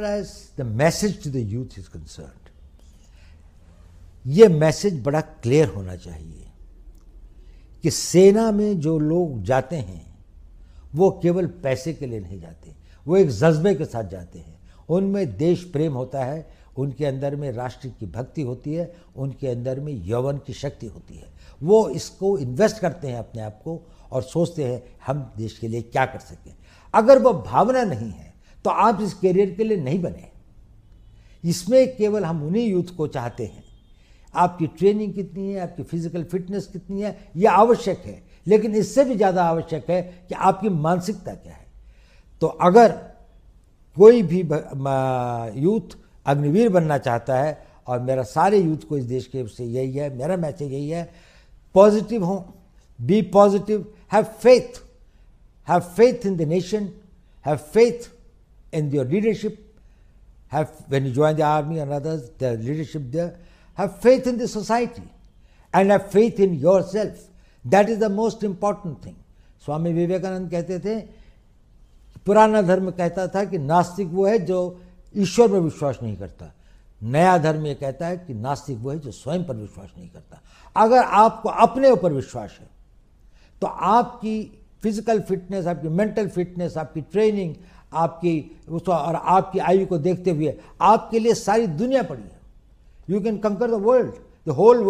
as the message to the youth is concerned, ये message बड़ा clear होना चाहिए कि सेना में जो लोग जाते हैं वो केवल पैसे के लिए नहीं जाते वो एक जज्बे के साथ जाते हैं। उनमें देश प्रेम होता है उनके अंदर में राष्ट्र की भक्ति होती है उनके अंदर में यौवन की शक्ति होती है। वो इसको इन्वेस्ट करते हैं अपने आप को और सोचते हैं हम देश के लिए क्या कर सकें। अगर वो भावना नहीं है तो आप इस करियर के लिए नहीं बने। इसमें केवल हम उन्हीं यूथ को चाहते हैं। आपकी ट्रेनिंग कितनी है, आपकी फ़िज़िकल फिटनेस कितनी है यह आवश्यक है। लेकिन इससे भी ज़्यादा आवश्यक है कि आपकी मानसिकता क्या है। तो अगर कोई भी यूथ अग्निवीर बनना चाहता है, और मेरा सारे यूथ को इस देश के से यही है, मेरा मैसेज यही है, पॉजिटिव हो, be positive, have faith have faith in the nation, have faith in your leadership, have when you join the army and others, the leadership there, have faith in the society and have faith in yourself. That is the most important thing. Swami Vivekananda कहते थे पुराना धर्म कहता था कि नास्तिक वो है जो ईश्वर में विश्वास नहीं करता नया धर्म ये कहता है कि नास्तिक वो है जो स्वयं पर विश्वास नहीं करता अगर आपको अपने ऊपर विश्वास है तो आपकी फ़िज़िकल फिटनेस आपकी मेंटल फिटनेस आपकी ट्रेनिंग आपकी उस और आपकी आयु को देखते हुए आपके लिए सारी दुनिया पड़ी है। You can conquer the world the whole world